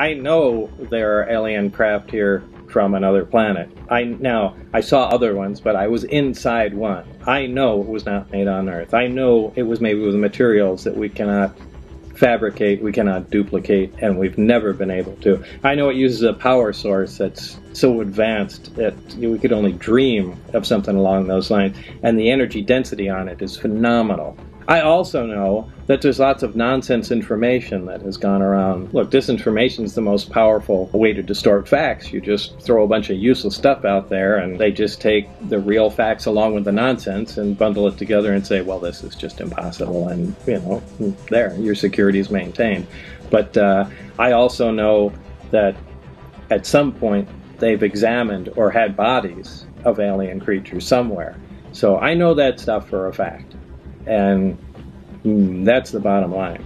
I know there are alien craft here from another planet. I now I saw other ones, but I was inside one. I know it was not made on Earth. I know it was made with materials that we cannot fabricate, we cannot duplicate, and we've never been able to. I know it uses a power source that's so advanced that we could only dream of something along those lines, and the energy density on it is phenomenal. I also know that there's lots of nonsense information that has gone around. Look, disinformation is the most powerful way to distort facts. You just throw a bunch of useless stuff out there, and they just take the real facts along with the nonsense and bundle it together and say, well, this is just impossible, and, you know, there, your security is maintained. But uh, I also know that at some point they've examined or had bodies of alien creatures somewhere. So I know that stuff for a fact. And mm, that's the bottom line.